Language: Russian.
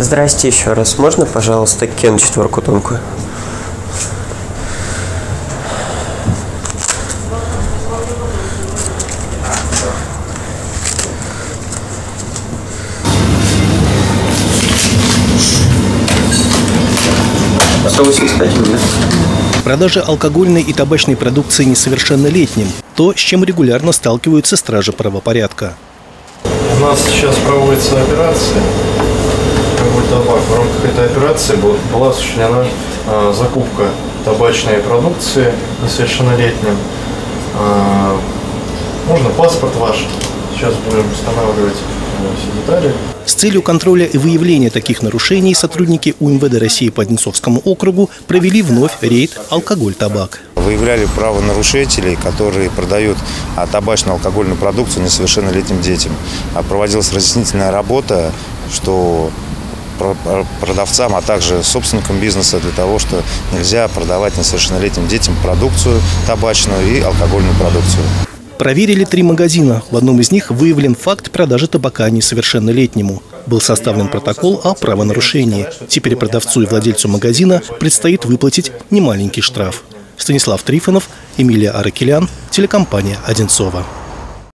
Здрасте еще раз. Можно, пожалуйста, кен четверку тонкую? Продажа алкогольной и табачной продукции несовершеннолетним – то, с чем регулярно сталкиваются стражи правопорядка. У нас сейчас проводится операция «Торговый табак». В рамках этой операции был- была осуществлена а, закупка табачной продукции несовершеннолетним. А, можно паспорт ваш? Сейчас будем устанавливать э, все детали. С целью контроля и выявления таких нарушений сотрудники УМВД России по Одинцовскому округу провели вновь рейд «Алкоголь-табак». Выявляли правонарушителей, которые продают а, табачную алкогольную продукцию несовершеннолетним детям. А Проводилась разъяснительная работа, что продавцам, а также собственникам бизнеса для того, что нельзя продавать несовершеннолетним детям продукцию табачную и алкогольную продукцию. Проверили три магазина. В одном из них выявлен факт продажи табака несовершеннолетнему. Был составлен протокол о правонарушении. Теперь продавцу и владельцу магазина предстоит выплатить немаленький штраф. Станислав Трифонов, Эмилия Аракелян, телекомпания «Одинцова».